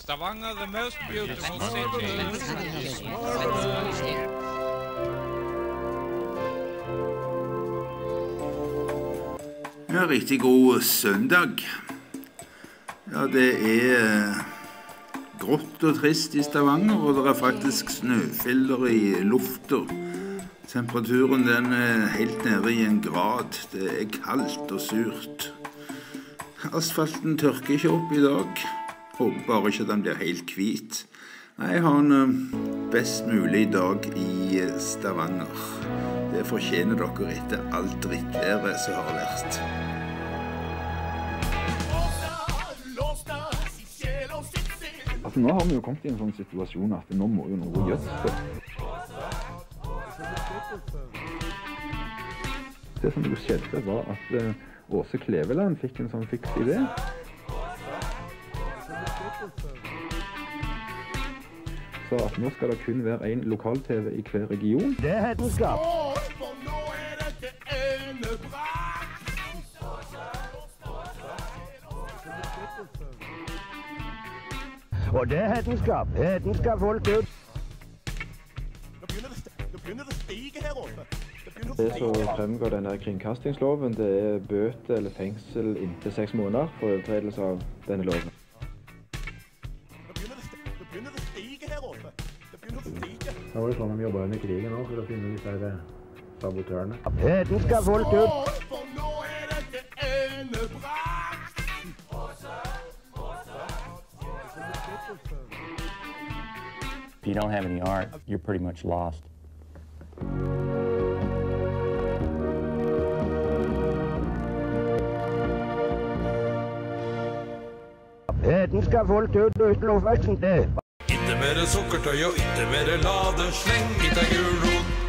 Stavanger, the most beautiful city. Ja, riktig god søndag. Ja, det er eh, grått og trist i Stavanger, og det er faktisk snøfiller i lufta. Temperaturen den er helt nede i en grad. Det er kaldt og surt. Asfalten tørker ikke opp i dag. Håper bare ikke den blir helt hvit. Nei, har en eh, best mulig dag i eh, Stavanger. Det fortjener dere etter alt drittværet som har vært. Altså Nå har vi jo kommet i en sånn situasjon at nå må jo noe gjøres. Det som jo skjedde, var at eh, Åse Kleveland fikk en sånn fiks idé. At nå skal det kun være én lokal-TV i hver region. Det er hedenskap. Og det er hedenskap. Hedenskap fullt ut. Nå begynner det, som fremgår denne kringkastingsloven, det er bøter eller fengsel inntil seks måneder for overtredelse av denne loven. Det begynner å stige. Det var jo sånn de jobba under krigen òg, for å finne disse her eh, sabotørene. Hedenskap fullt ut. For nå er dette endebrakt. If you don't have any art, you're pretty much lost. Hedenskap fullt ut uten oppveksten. Det Ikke mere sukkertøy og ikke mere lade. Sleng i deg gulrot